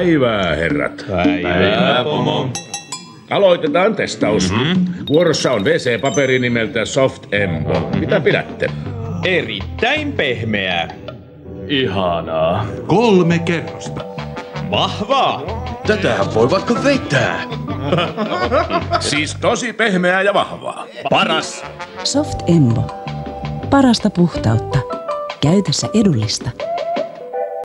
Päivää, herrat. Päivää, pomo. Aloitetaan testaus. Mm-hmm. Vuorossa on WC-paperi nimeltä Soft Embo. Mitä pidätte? Erittäin pehmeää. Ihanaa. Kolme kerrosta. Vahvaa. Tätähän voi vaikka vetää. Siis tosi pehmeää ja vahvaa. Paras. Soft Embo. Parasta puhtautta. Käytössä edullista.